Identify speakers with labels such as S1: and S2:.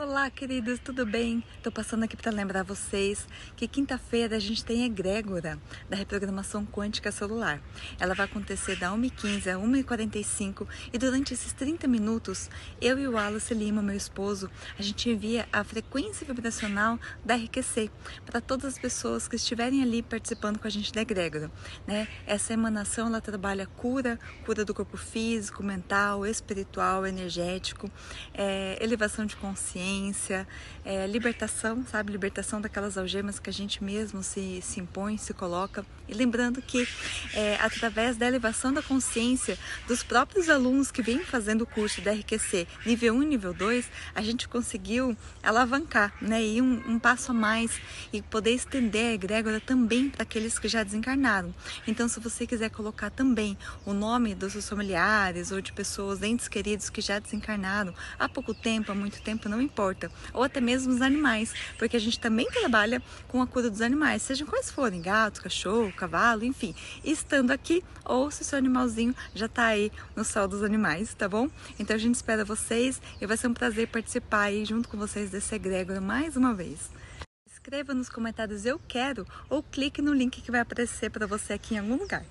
S1: Olá, queridos, tudo bem? Tô passando aqui para lembrar vocês que quinta-feira a gente tem egrégora da reprogramação quântica celular. Ela vai acontecer da 1h15 a 1h45 e durante esses 30 minutos, eu e o Wallace Lima, meu esposo, a gente envia a frequência vibracional da RQC para todas as pessoas que estiverem ali participando com a gente da egrégora. Né? Essa emanação ela trabalha cura, cura do corpo físico, mental, espiritual, energético, é, elevação de consciência consciência, é, libertação, sabe? Libertação daquelas algemas que a gente mesmo se, se impõe, se coloca. E lembrando que é, através da elevação da consciência dos próprios alunos que vêm fazendo o curso da RQC nível 1 e nível 2, a gente conseguiu alavancar, né? Ir um, um passo a mais e poder estender a egrégora também para aqueles que já desencarnaram. Então, se você quiser colocar também o nome dos seus familiares ou de pessoas, entes queridos que já desencarnaram há pouco tempo, há muito tempo, não importa importa, ou até mesmo os animais, porque a gente também trabalha com a cura dos animais, sejam quais forem, gato, cachorro, cavalo, enfim, estando aqui, ou se seu animalzinho já está aí no céu dos animais, tá bom? Então a gente espera vocês e vai ser um prazer participar aí junto com vocês desse egrégora mais uma vez. Escreva nos comentários eu quero ou clique no link que vai aparecer para você aqui em algum lugar.